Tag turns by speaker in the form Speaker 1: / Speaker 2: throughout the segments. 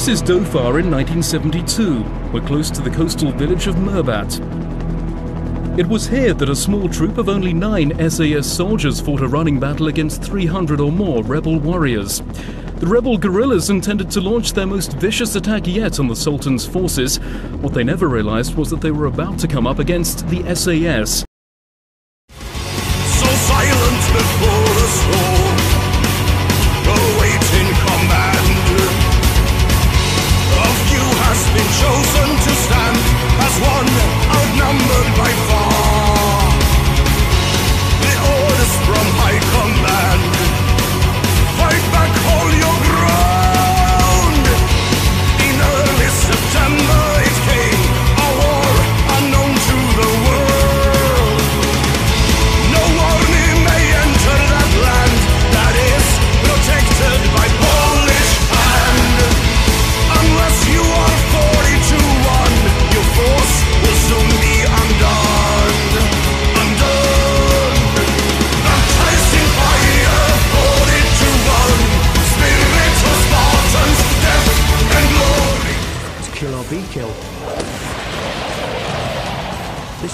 Speaker 1: This is Dhofar in 1972. We're close to the coastal village of Mirbat. It was here that a small troop of only nine SAS soldiers fought a running battle against 300 or more rebel warriors. The rebel guerrillas intended to launch their most vicious attack yet on the Sultan's forces. What they never realized was that they were about to come up against the SAS.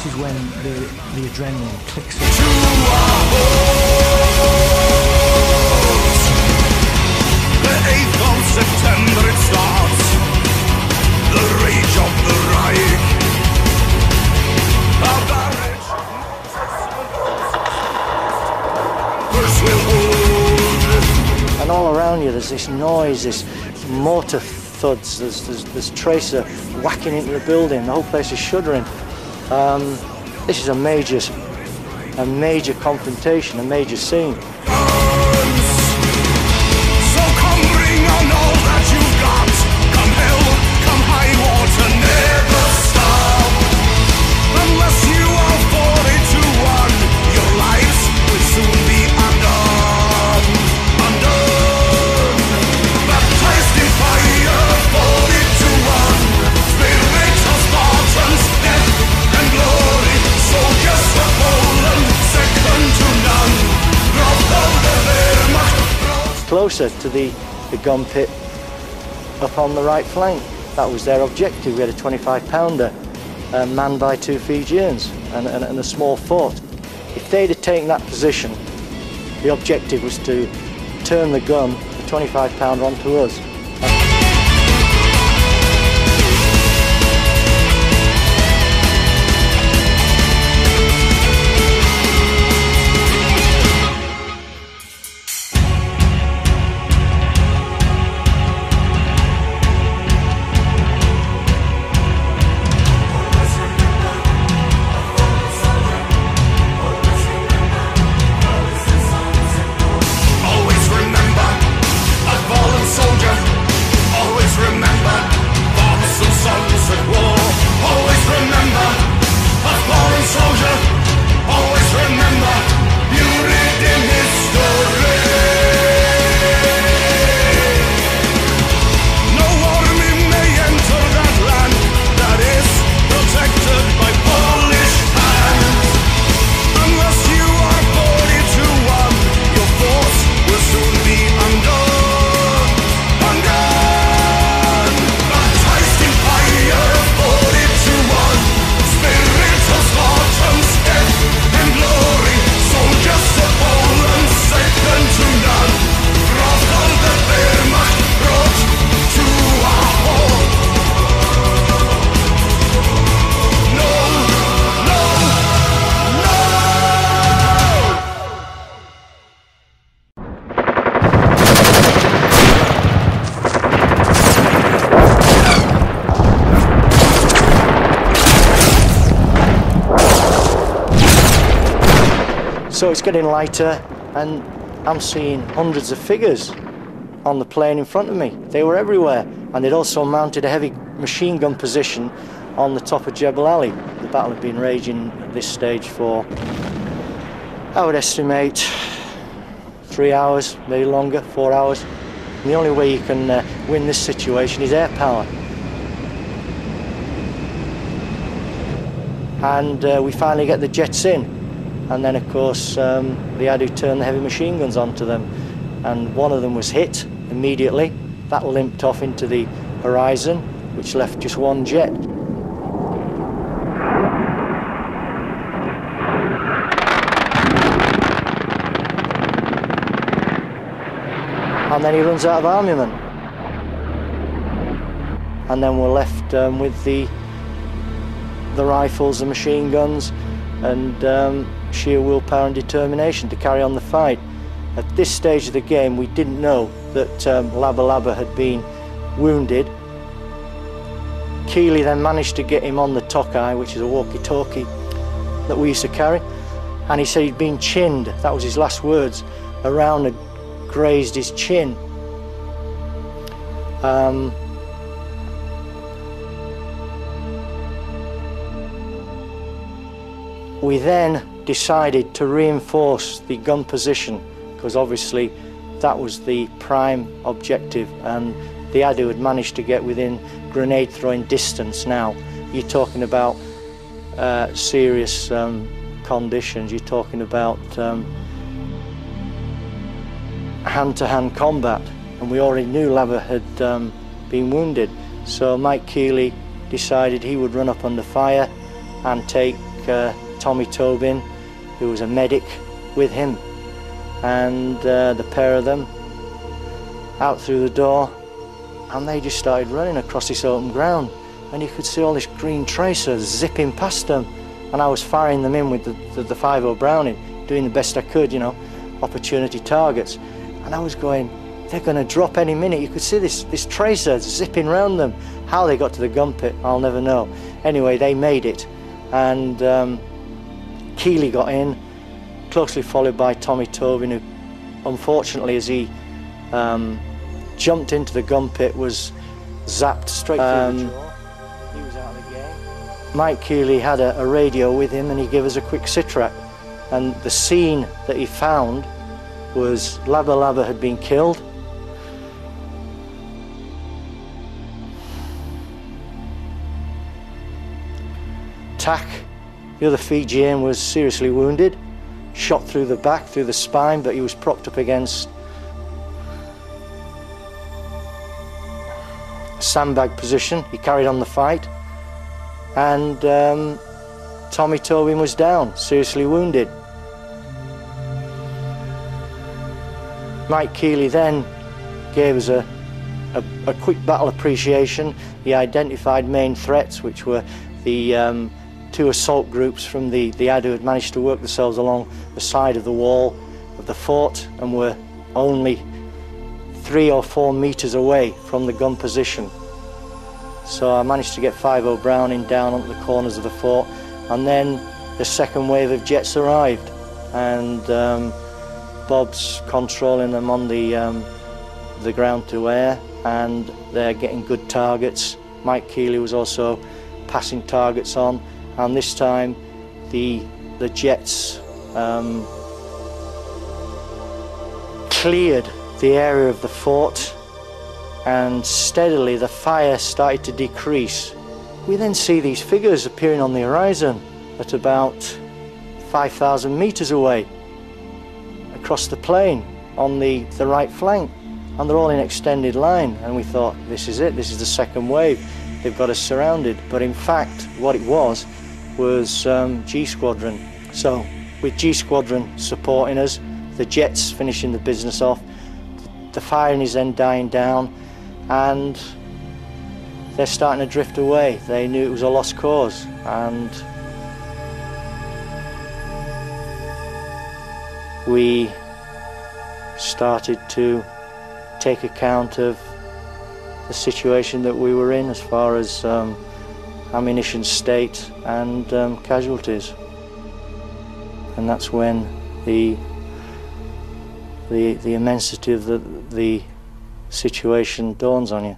Speaker 2: Is
Speaker 3: when the, the adrenaline clicks in.
Speaker 2: To our homes. The 8th of September it starts. The rage of the Reich. A barrage. First will hold.
Speaker 3: And all around you, there's this noise, this mortar thuds, there's, there's, there's tracer whacking into the building, the whole place is shuddering. Um, this is a major, a major confrontation, a major scene. Closer to the, the gun pit up on the right flank. That was their objective. We had a 25 pounder uh, manned by two Fijians and, and, and a small fort. If they'd have taken that position, the objective was to turn the gun, the 25 pounder, onto us. So it's getting lighter, and I'm seeing hundreds of figures on the plain in front of me. They were everywhere, and they'd also mounted a heavy machine gun position on the top of Jebel Ali. The battle had been raging at this stage for, I would estimate, three hours, maybe longer, four hours. And the only way you can uh, win this situation is air power. And uh, we finally get the jets in. And then, of course, um, they had the heavy machine guns onto them. And one of them was hit immediately. That limped off into the horizon, which left just one jet. And then he runs out of armament. And then we're left um, with the the rifles, the machine guns, and um, sheer willpower and determination to carry on the fight. At this stage of the game, we didn't know that um, Laba had been wounded. Kealy then managed to get him on the Tokai, which is a walkie-talkie that we used to carry, and he said he'd been chinned, that was his last words, around had grazed his chin. Um, we then decided to reinforce the gun position because obviously that was the prime objective and the Adoo had managed to get within grenade throwing distance. Now. You're talking about uh, serious um, conditions, you're talking about hand-to-hand -hand combat. And we already knew Laba had um, been wounded. So Mike Kealy decided he would run up under fire and take uh, Tommy Tobin who was a medic with him. And uh, the pair of them out through the door and they just started running across this open ground and you could see all this green tracer zipping past them. And I was firing them in with the, the, the 5 Browning doing the best I could you know opportunity targets. And I was going they're going to drop any minute. You could see this this tracer zipping around them. How they got to the gun pit I'll never know. Anyway they made it. And um, Kealy got in closely followed by Tommy Tobin, who unfortunately as he um, jumped into the gun pit was zapped straight um, through the jaw. He was out of the game. Mike Kealy had a, a radio with him and he gave us a quick sitrep and the scene that he found was Labalaba had been killed Tak, the other Fijian was seriously wounded shot through the back, through the spine, but he was propped up against a sandbag position. He carried on the fight. And um, Tommy Tobin was down, seriously wounded. Mike Kealy then gave us a, a, a, quick battle appreciation. He identified main threats, which were the um, two assault groups from the, the Adoo had managed to work themselves along the side of the wall of the fort and were only three or four meters away from the gun position. So I managed to get 5 Browning down onto the corners of the fort and then the second wave of jets arrived and um, Bob's controlling them on the, um, the ground to air and they're getting good targets. Mike Kealy was also passing targets on and this time the the jets um, cleared the area of the fort and steadily the fire started to decrease. We then see these figures appearing on the horizon at about 5,000 meters away across the plain on the, the right flank and they're all in extended line. And we thought this is it, this is the second wave, they've got us surrounded. But in fact what it was was um, G Squadron. So with G Squadron supporting us, the jets finishing the business off, the firing is then dying down and they're starting to drift away. They knew it was a lost cause and we started to take account of the situation that we were in as far as um, ammunition state and um, casualties. And that's when the, the, the immensity of the, the situation dawns on you.